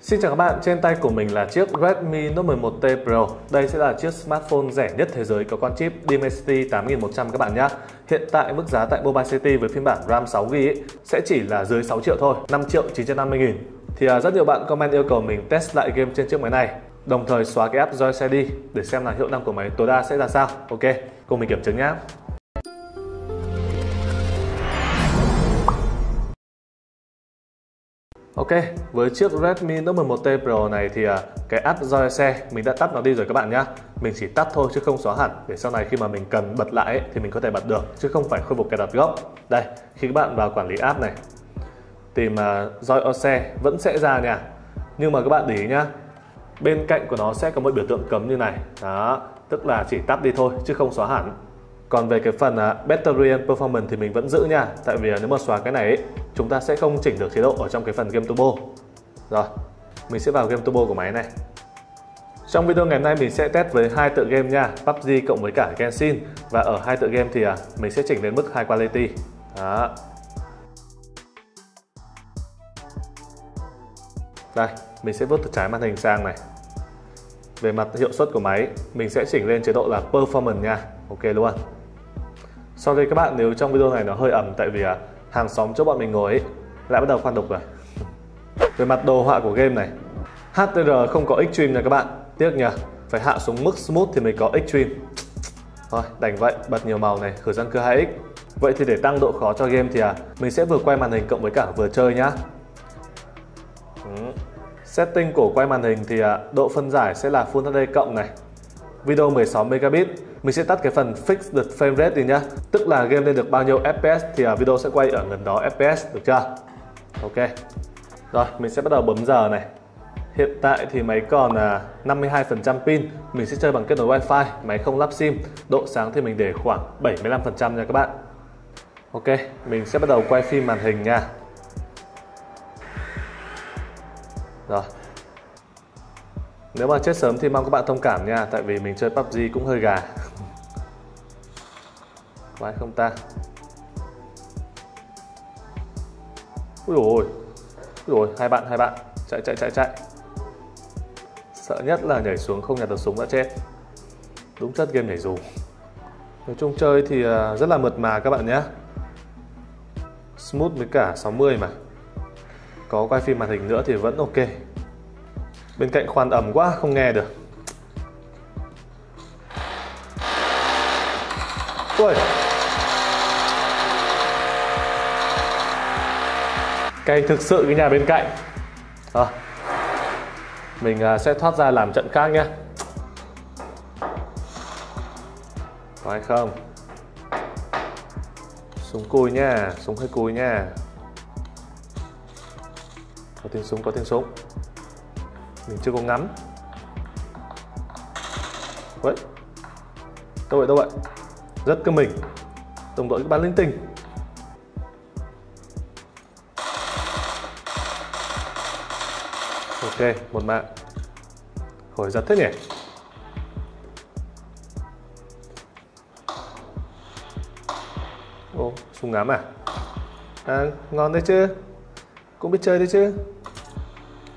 Xin chào các bạn, trên tay của mình là chiếc Redmi Note 11T Pro. Đây sẽ là chiếc smartphone rẻ nhất thế giới có con chip Dimensity 8100 các bạn nhé. Hiện tại mức giá tại Mobile City với phiên bản RAM 6GB sẽ chỉ là dưới 6 triệu thôi, 5 triệu 950 nghìn. Thì à, rất nhiều bạn comment yêu cầu mình test lại game trên chiếc máy này, đồng thời xóa cái app Joyce đi để xem là hiệu năng của máy tối đa sẽ ra sao. Ok, cùng mình kiểm chứng nhé. Ok, với chiếc Redmi Note 11T Pro này thì à, cái app roi xe mình đã tắt nó đi rồi các bạn nhé Mình chỉ tắt thôi chứ không xóa hẳn để sau này khi mà mình cần bật lại ấy, thì mình có thể bật được chứ không phải khôi phục cài đặt gốc. Đây, khi các bạn vào quản lý app này tìm uh, roi xe vẫn sẽ ra nha. Nhưng mà các bạn để ý nhá. Bên cạnh của nó sẽ có một biểu tượng cấm như này. Đó, tức là chỉ tắt đi thôi chứ không xóa hẳn. Còn về cái phần uh, battery and performance thì mình vẫn giữ nha Tại vì nếu mà xóa cái này ấy, chúng ta sẽ không chỉnh được chế độ ở trong cái phần game turbo. Rồi, mình sẽ vào game turbo của máy này. Trong video ngày hôm nay mình sẽ test với hai tựa game nha PUBG cộng với cả Genshin. Và ở hai tựa game thì à, mình sẽ chỉnh lên mức high quality. Đó. Đây, mình sẽ vuốt từ trái màn hình sang này. Về mặt hiệu suất của máy Mình sẽ chỉnh lên chế độ là Performance nha. Ok luôn. Sorry các bạn nếu trong video này nó hơi ẩm tại vì à, hàng xóm chỗ bọn mình ngồi ấy lại bắt đầu khoan đục rồi. Về mặt đồ họa của game này, HDR không có Extreme nha các bạn. Tiếc nhỉ, phải hạ xuống mức Smooth thì mới có Extreme. Thôi, đành vậy, bật nhiều màu này, khử răng cưa 2X. Vậy thì để tăng độ khó cho game thì à, mình sẽ vừa quay màn hình cộng với cả vừa chơi nhá. Ừ. Setting của quay màn hình thì à, độ phân giải sẽ là Full HD cộng này. Video 16 megabit. Mình sẽ tắt cái phần fix the frame rate đi nhá. Tức là game lên được bao nhiêu fps thì à, video sẽ quay ở gần đó fps được chưa? Ok. Rồi mình sẽ bắt đầu bấm giờ này. Hiện tại thì máy còn là 52% pin. Mình sẽ chơi bằng kết nối wifi Máy không lắp sim. Độ sáng thì mình để khoảng 75% nha các bạn. Ok, mình sẽ bắt đầu quay phim màn hình nha. Rồi. Nếu mà chết sớm thì mong các bạn thông cảm nha Tại vì mình chơi PUBG cũng hơi gà. Vãi không ta? Úi dồi Úi dồi, hai bạn, hai bạn. Chạy, chạy, chạy, chạy. Sợ nhất là nhảy xuống không nhặt được súng đã chết. Đúng chất game nhảy dù. Nói chung chơi thì à, rất là mượt mà các bạn nhé. Smooth với cả 60 mà. Có quay phim màn hình nữa thì vẫn ok. Bên cạnh khoan ẩm quá không nghe được. Ui. Cay thực sự cái nhà bên cạnh. Ờ. À, mình sẽ thoát ra làm trận khác nhé có hay không? Súng cùi nha súng hơi cùi nha. Có tiếng súng có tiếng súng mình chưa có ngắm. Vậy đâu vậy đâu vậy? Rất cơ mình. Đồng đội các bạn linh tinh. Ok, một mạng. Khỏi giật thế nhỉ? Ô, súng ngắm à? À ngon đấy chứ. Cũng biết chơi đấy chứ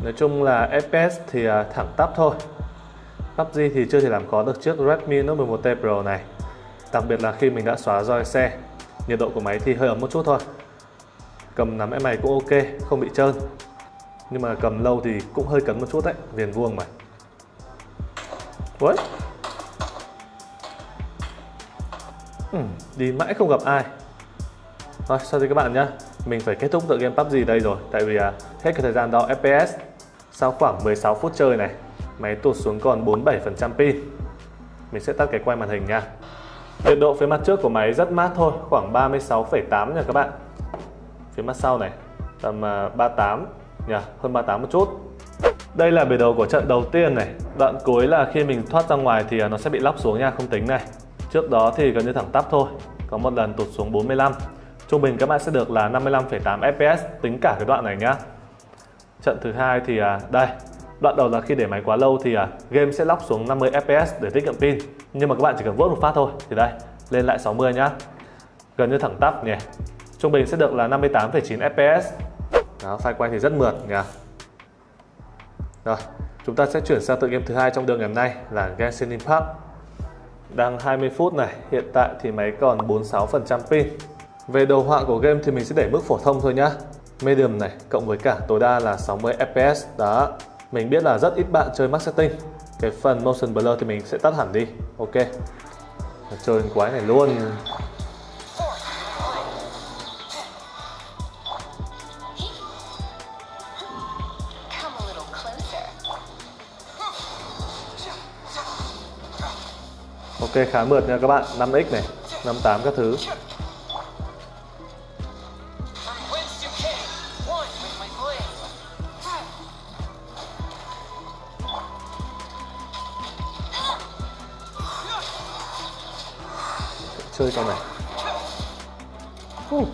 nói chung là fps thì à, thẳng tắp thôi. PUBG thì chưa thể làm khó được chiếc Redmi Note 11T Pro này Đặc biệt là khi mình đã xóa roi xe Nhiệt độ của máy thì hơi ấm một chút thôi. Cầm nắm em này cũng ok, không bị trơn. Nhưng mà cầm lâu thì cũng hơi cấn một chút đấy viền vuông mà. What? Ừ, đi mãi không gặp ai. Thôi, sorry các bạn nhé Mình phải kết thúc tựa game PUBG đây rồi Tại vì à, hết cái thời gian đo FPS sau khoảng 16 phút chơi này Máy tụt xuống còn 47% pin. Mình sẽ tắt cái quay màn hình nha. Nhiệt độ phía mặt trước của máy rất mát thôi Khoảng 36,8 nha các bạn. Phía mặt sau này Tầm à, 38 nhỉ hơn 38 một chút. Đây là bề đầu của trận đầu tiên này. Đoạn cuối là khi mình thoát ra ngoài thì à, nó sẽ bị lóc xuống nha không tính này. Trước đó thì gần như thẳng tắp thôi có một lần tụt xuống 45 trung bình các bạn sẽ được là 55,8 fps tính cả cái đoạn này nhá trận thứ hai thì à, đây. Đoạn đầu là khi để máy quá lâu thì à, game sẽ lóc xuống 50 fps để tiết kiệm pin. Nhưng mà các bạn chỉ cần vỗ một phát thôi. Thì đây lên lại 60 nhá. Gần như thẳng tắp nhỉ. Trung bình sẽ được là 58,9 fps đó, file quay thì rất mượt nhỉ. Rồi, chúng ta sẽ chuyển sang tựa game thứ hai trong đường ngày hôm nay là Genshin Impact. Đang 20 phút này, hiện tại thì máy còn 46% pin. Về đồ họa của game thì mình sẽ để mức phổ thông thôi nhá. Medium này, cộng với cả tối đa là 60 FPS đó. Mình biết là rất ít bạn chơi max setting. Cái phần motion blur thì mình sẽ tắt hẳn đi. Ok. Chơi quái này luôn. Ok, khá mượt nha các bạn 5x này 58 các thứ chơi con này. Uh.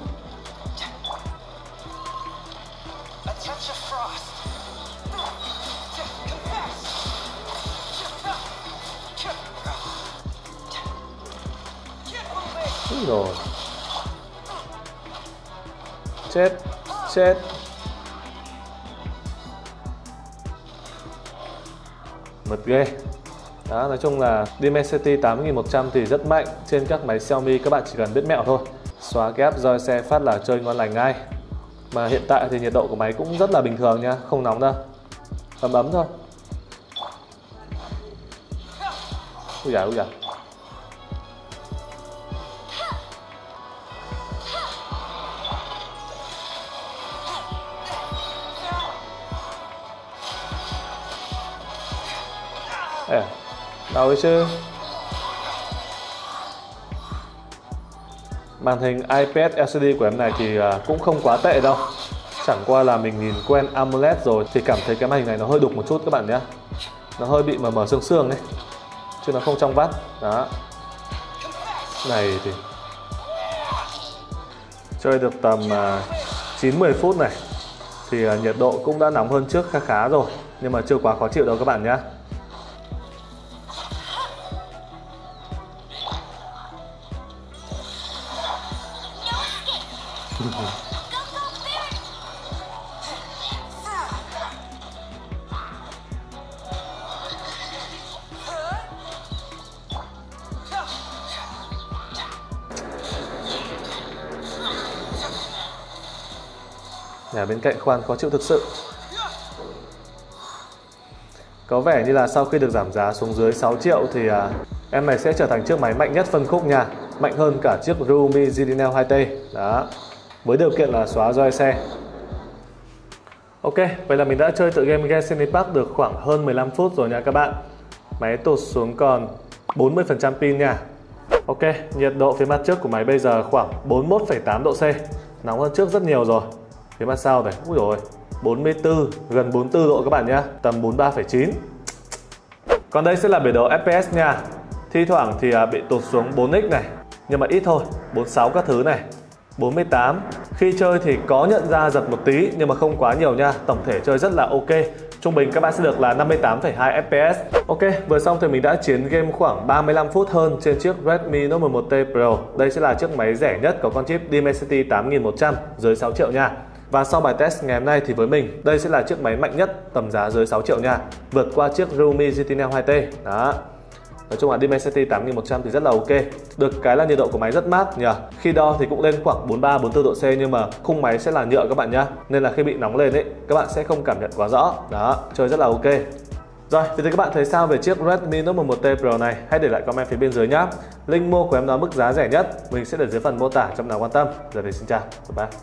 rồi. Chết chết. Mật ghê đó, nói chung là Dimensity 8100 thì rất mạnh. Trên các máy Xiaomi, các bạn chỉ cần biết mẹo thôi. Xóa ghép, roi xe, phát là chơi ngon lành ngay. Mà hiện tại thì nhiệt độ của máy cũng rất là bình thường nha, không nóng đâu. Ấm ấm thôi. Ui dạ ui dạ đâu chứ? Màn hình iPad LCD của em này thì à, cũng không quá tệ đâu. Chẳng qua là mình nhìn quen AMOLED rồi thì cảm thấy cái màn hình này nó hơi đục một chút các bạn nhé. Nó hơi bị mờ mờ sương sương ấy, Chứ nó không trong vắt. Đó. Này thì Chơi được tầm à, 9-10 phút này Thì à, nhiệt độ cũng đã nóng hơn trước khá khá rồi, Nhưng mà chưa quá khó chịu đâu các bạn nhé. Nhà bên cạnh khoan khó chịu thực sự. Có vẻ như là sau khi được giảm giá xuống dưới 6 triệu thì à, em này sẽ trở thành chiếc máy mạnh nhất phân khúc nha. Mạnh hơn cả chiếc Rumi GDNL 2T Đó. Với điều kiện là xóa roi xe. Ok, vậy là mình đã chơi tự game Genshin Impact được khoảng hơn 15 phút rồi nha các bạn. Máy tụt xuống còn 40% pin nha. Ok, nhiệt độ phía mặt trước của máy bây giờ khoảng 41,8 độ C. Nóng hơn trước rất nhiều rồi thế mà sao này, ui rồi 44, gần 44 độ các bạn nhá Tầm 43,9 Còn đây sẽ là biểu đồ FPS nha. Thi thoảng thì à, bị tụt xuống 4x này Nhưng mà ít thôi, 46 các thứ này 48 Khi chơi thì có nhận ra giật một tí nhưng mà không quá nhiều nha Tổng thể chơi rất là ok. Trung bình các bạn sẽ được là 58,2 FPS Ok, vừa xong thì mình đã chiến game khoảng 35 phút hơn trên chiếc Redmi Note 11T Pro. Đây sẽ là chiếc máy rẻ nhất có con chip Dimensity 8100 dưới 6 triệu nha và sau bài test ngày hôm nay thì với mình, đây sẽ là chiếc máy mạnh nhất tầm giá dưới 6 triệu nha. Vượt qua chiếc Realme GT Neo 2T. Đó. Nói chung là Dimensity 8100 thì rất là ok Được cái là nhiệt độ của máy rất mát nhỉ Khi đo thì cũng lên khoảng 43 44 độ C nhưng mà khung máy sẽ là nhựa các bạn nhá Nên là khi bị nóng lên ấy các bạn sẽ không cảm nhận quá rõ Đó, chơi rất là ok rồi, thì các bạn thấy sao về chiếc Redmi Note 11T Pro này? Hãy để lại comment phía bên dưới nhé. Link mua của em nó mức giá rẻ nhất, mình sẽ để dưới phần mô tả trong nào quan tâm. Giờ thì xin chào, bye bye.